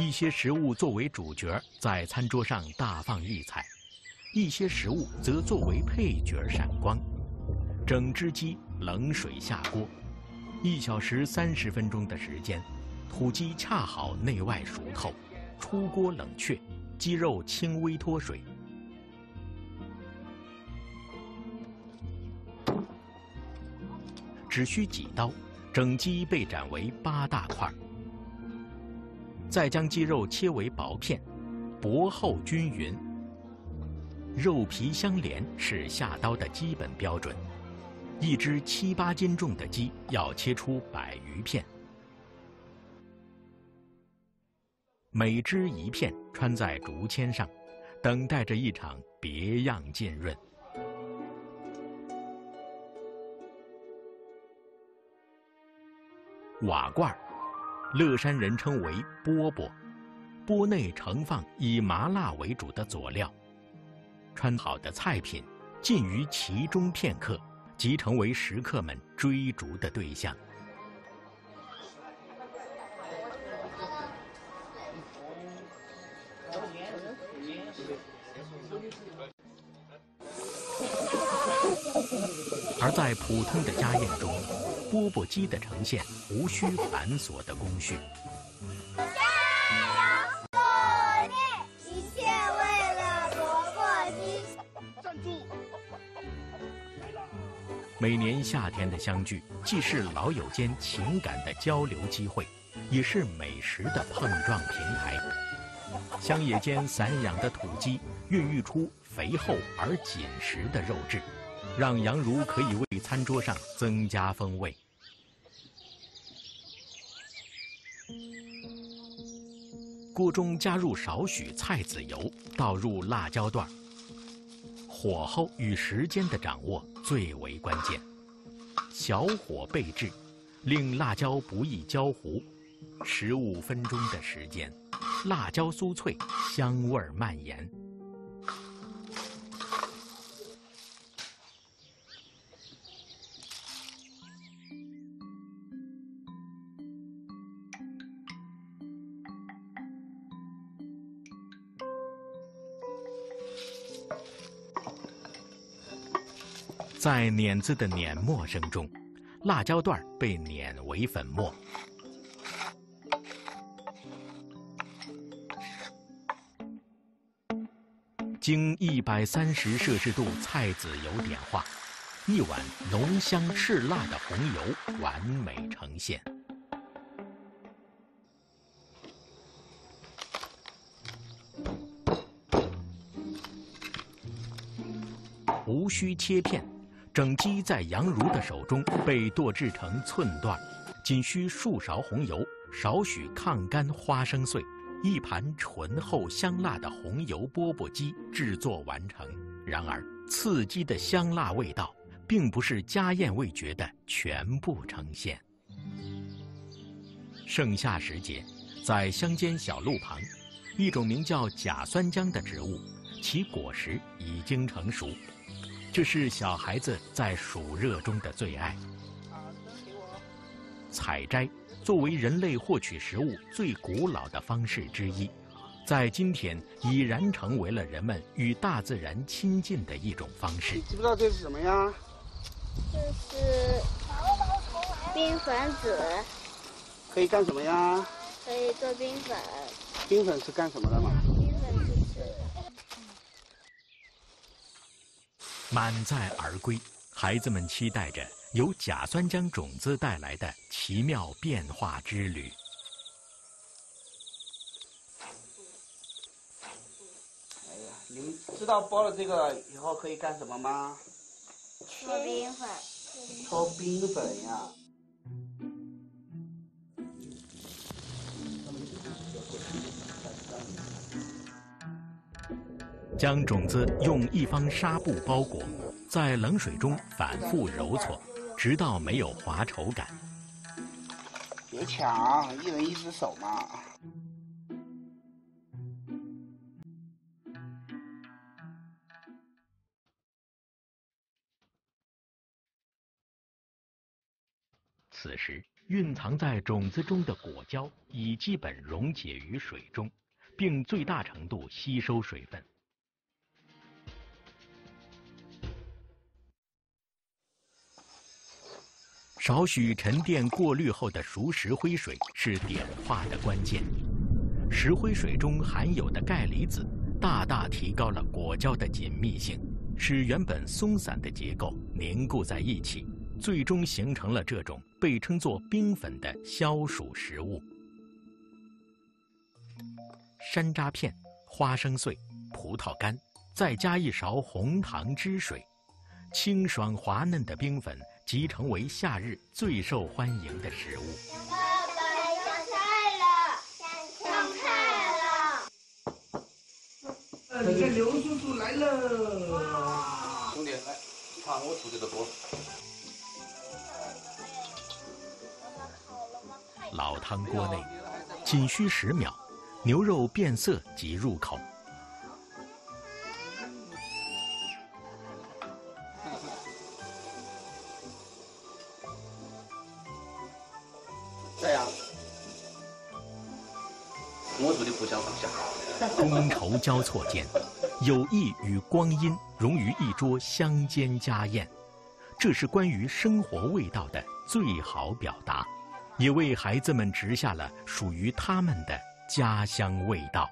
一些食物作为主角在餐桌上大放异彩，一些食物则作为配角闪光。整只鸡冷水下锅，一小时三十分钟的时间，土鸡恰好内外熟透，出锅冷却，鸡肉轻微脱水。只需几刀，整鸡被斩为八大块。再将鸡肉切为薄片，薄厚均匀，肉皮相连是下刀的基本标准。一只七八斤重的鸡要切出百余片，每只一片穿在竹签上，等待着一场别样浸润。瓦罐儿，乐山人称为饽饽，钵内盛放以麻辣为主的佐料，穿好的菜品浸于其中片刻，即成为食客们追逐的对象。而在普通的家宴中，饽饽鸡的呈现无需繁琐的工序。加油，作孽！一切为了鸡。站住！每年夏天的相聚，既是老友间情感的交流机会，也是美食的碰撞平台。乡野间散养的土鸡，孕育出肥厚而紧实的肉质。让羊乳可以为餐桌上增加风味。锅中加入少许菜籽油，倒入辣椒段火候与时间的掌握最为关键。小火备制，令辣椒不易焦糊。十五分钟的时间，辣椒酥脆，香味蔓延。在碾子的碾磨声中，辣椒段被碾为粉末。经一百三十摄氏度菜籽油点化，一碗浓香赤辣的红油完美呈现。无需切片。整鸡在杨如的手中被剁制成寸段，仅需数勺红油、少许抗干花生碎，一盘醇厚香辣的红油钵钵鸡制作完成。然而，刺激的香辣味道并不是家宴味觉的全部呈现。盛夏时节，在乡间小路旁，一种名叫假酸浆的植物，其果实已经成熟。这是小孩子在暑热中的最爱。采摘作为人类获取食物最古老的方式之一，在今天已然成为了人们与大自然亲近的一种方式。知不知道这是什么呀？这是冰粉籽。可以干什么呀？可以做冰粉。冰粉是干什么的嘛？满载而归，孩子们期待着由甲酸浆种子带来的奇妙变化之旅。哎呀，你们知道包了这个以后可以干什么吗？搓冰粉。搓冰粉呀。将种子用一方纱布包裹，在冷水中反复揉搓，直到没有滑稠感。别抢，一人一只手嘛。此时，蕴藏在种子中的果胶已基本溶解于水中，并最大程度吸收水分。少许沉淀过滤后的熟石灰水是点化的关键。石灰水中含有的钙离子大大提高了果胶的紧密性，使原本松散的结构凝固在一起，最终形成了这种被称作冰粉的消暑食物。山楂片、花生碎、葡萄干，再加一勺红糖汁水，清爽滑嫩的冰粉即成为夏日最受欢迎的食物。爸爸，上菜了！上菜了你看刘叔叔来了！兄弟，来，看我煮的锅。老汤锅内，仅需十秒，牛肉变色即入口。我煮的不相上下。觥筹交错间，友谊与光阴融于一桌乡间家宴，这是关于生活味道的最好表达，也为孩子们植下了属于他们的家乡味道。